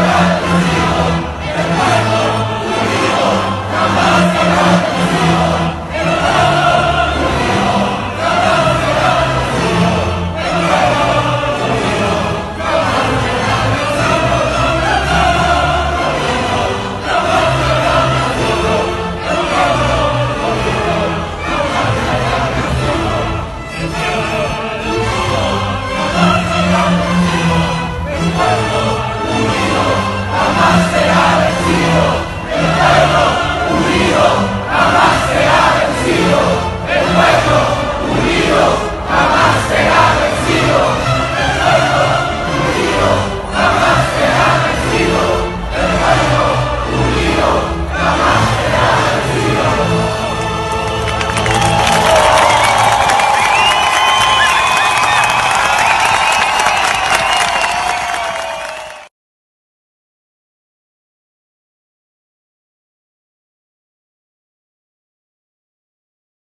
Hallelujah.